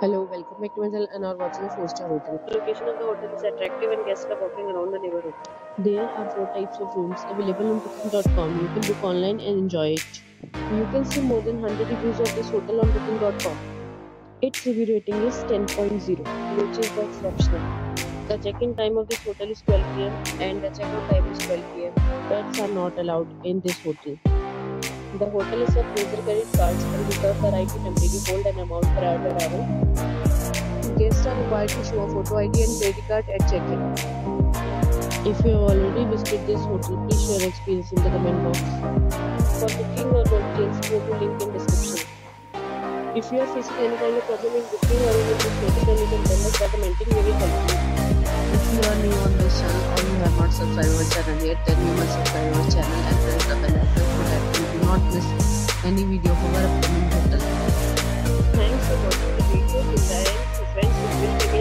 Hello, welcome back to my channel and are watching a 4-star hotel. The location of the hotel is attractive and guests love walking around the neighborhood. There are 4 types of rooms available on booking.com. You can book online and enjoy it. You can see more than 100 reviews of this hotel on booking.com. Its review rating is 10.0, which is exceptional. The check-in time of this hotel is 12 pm and the check-out time is 12 pm. Pets are not allowed in this hotel. The hotel is a major credit cards and reserve the right to temporarily hold an amount prior to arrival. Guests are required to show a photo ID and credit card at check-in. If you have already visited this hotel, please share your experience in the comment box. For booking or more details, go to link in description. If you are facing any kind of problem in booking or in this hotel, then you can tell us by commenting. We will help you. If you are new on this channel or you have not subscribed our channel yet, then you must subscribe our channel and press the bell icon so that you do not miss any video of our upcoming